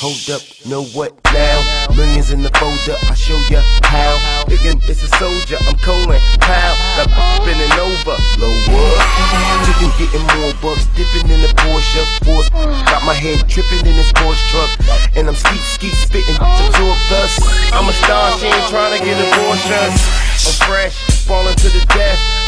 Hold up, Know what now? Millions in the folder, I show ya how. Again, it's a soldier, I'm Colin Pow. Got spinning over, low lower. Chicken getting more bucks, dipping in the Porsche. Force, got my head tripping in this Porsche truck. And I'm skeet skeet spitting to a dust. I'm a star, she ain't trying to get abortions. I'm fresh, falling to the death.